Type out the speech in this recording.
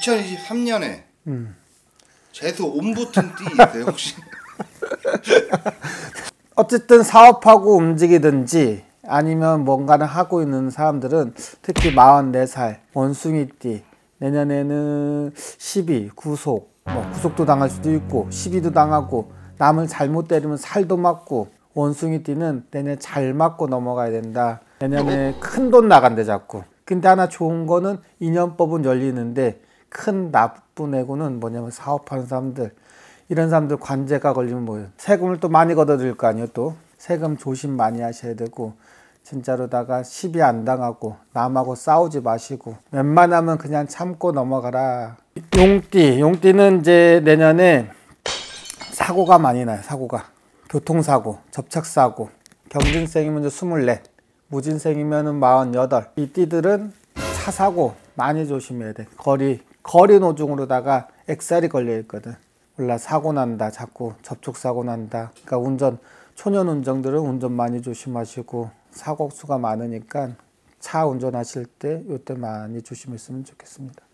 2023년에 음. 재수 온 붙은 띠 있어요 혹시? 어쨌든 사업하고 움직이든지 아니면 뭔가를 하고 있는 사람들은 특히 44살 원숭이띠 내년에는 12 구속 뭐 구속도 당할 수도 있고 시비도 당하고 남을 잘못 때리면 살도 맞고 원숭이띠는 내년 잘 맞고 넘어가야 된다 내년에 큰 돈 나간대 자꾸 근데 하나 좋은 거는 인연법은 열리는데 큰 나쁜 애고는 뭐냐면 사업하는 사람들 이런 사람들 관제가 걸리면 뭐예요? 세금을 또 많이 걷어들일 거 아니에요 또. 세금 조심 많이 하셔야 되고 진짜로다가 시비 안 당하고 남하고 싸우지 마시고 웬만하면 그냥 참고 넘어가라. 용띠 용띠는 이제 내년에 사고가 많이 나요 사고가. 교통사고 접착사고. 경진생이면 이제 24 무진생이면은 48이 띠들은 차 사고 많이 조심해야 돼. 거리 거리 노중으로다가 엑살이 걸려 있거든. 몰라 사고 난다 자꾸 접촉 사고 난다. 그러니까 운전 초년 운전들은 운전 많이 조심하시고 사고 수가 많으니까 차 운전하실 때 이때 많이 조심했으면 좋겠습니다